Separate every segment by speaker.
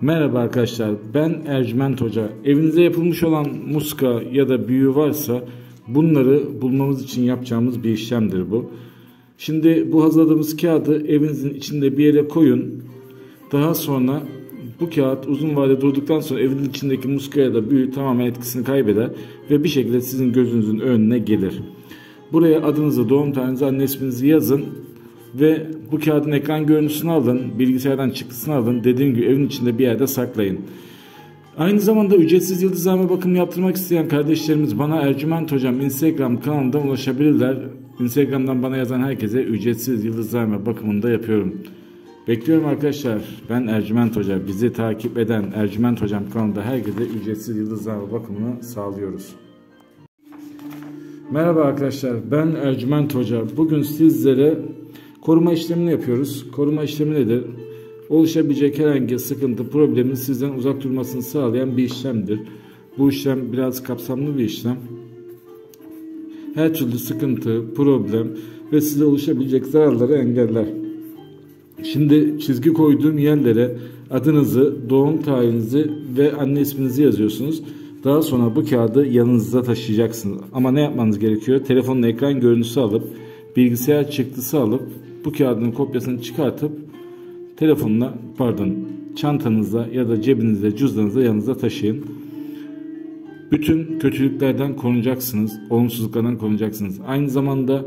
Speaker 1: Merhaba arkadaşlar ben Ercüment Hoca. Evinize yapılmış olan muska ya da büyü varsa bunları bulmamız için yapacağımız bir işlemdir bu. Şimdi bu hazırladığımız kağıdı evinizin içinde bir yere koyun. Daha sonra bu kağıt uzun vade durduktan sonra evin içindeki muska ya da büyü tamamen etkisini kaybeder ve bir şekilde sizin gözünüzün önüne gelir. Buraya adınızı, doğum tarihinizi, anne isminizi yazın ve bu kağıdın ekran görüntüsünü alın, bilgisayardan çıktısını alın. Dediğim gibi evin içinde bir yerde saklayın. Aynı zamanda ücretsiz yıldızlama bakımı yaptırmak isteyen kardeşlerimiz bana Ercüment Hocam Instagram kanalından ulaşabilirler. Instagram'dan bana yazan herkese ücretsiz yıldızlama bakımını da yapıyorum. Bekliyorum arkadaşlar. Ben Ercüment Hoca. Bizi takip eden Ercüment Hocam kanalında herkese ücretsiz yıldızlama bakımını sağlıyoruz. Merhaba arkadaşlar. Ben Ercüment Hoca. Bugün sizlere koruma işlemini yapıyoruz. Koruma işlemi nedir? Oluşabilecek herhangi sıkıntı, problemin sizden uzak durmasını sağlayan bir işlemdir. Bu işlem biraz kapsamlı bir işlem. Her türlü sıkıntı, problem ve size oluşabilecek zararları engeller. Şimdi çizgi koyduğum yerlere adınızı, doğum tarihinizi ve anne isminizi yazıyorsunuz. Daha sonra bu kağıdı yanınızda taşıyacaksınız. Ama ne yapmanız gerekiyor? Telefonun ekran görüntüsü alıp, bilgisayar çıktısı alıp, bu kağıdın kopyasını çıkartıp, telefonla pardon çantanızda ya da cebinizde, cüzdanınızda yanınızda taşıyın. Bütün kötülüklerden korunacaksınız, olumsuzluklardan korunacaksınız. Aynı zamanda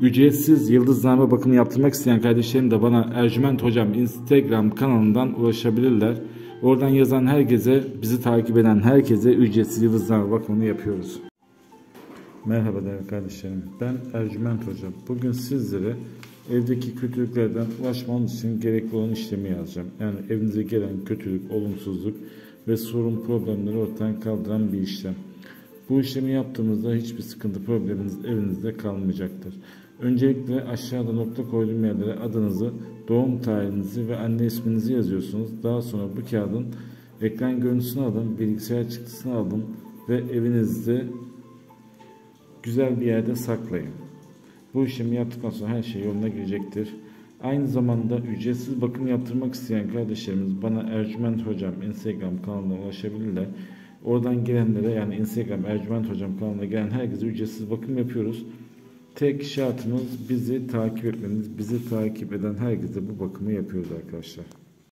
Speaker 1: ücretsiz yıldızname bakımı yaptırmak isteyen kardeşlerim de bana Ercüment Hocam Instagram kanalından ulaşabilirler. Oradan yazan herkese, bizi takip eden herkese ücretsiz yıldızlama bakımını yapıyoruz. Merhaba değerli kardeşlerim. Ben Ercüment Hocam. Bugün sizlere evdeki kötülüklerden ulaşmanız için gerekli olan işlemi yazacağım. Yani evinize gelen kötülük, olumsuzluk ve sorun problemleri ortadan kaldıran bir işlem. Bu işlemi yaptığımızda hiçbir sıkıntı probleminiz evinizde kalmayacaktır. Öncelikle aşağıda nokta koyduğum yerlere adınızı, doğum tarihinizi ve anne isminizi yazıyorsunuz. Daha sonra bu kağıdın ekran görüntüsünü alın, bilgisayar çıktısını alın ve evinizde güzel bir yerde saklayın. Bu işlemi yaptıktan sonra her şey yoluna girecektir. Aynı zamanda ücretsiz bakım yaptırmak isteyen kardeşlerimiz bana Ercüment Hocam Instagram kanalına ulaşabilirler. Oradan gelenlere yani Instagram Ercüment Hocam kanalına gelen herkese ücretsiz bakım yapıyoruz. Tek şartımız bizi takip etmeniz. Bizi takip eden herkese bu bakımı yapıyoruz arkadaşlar.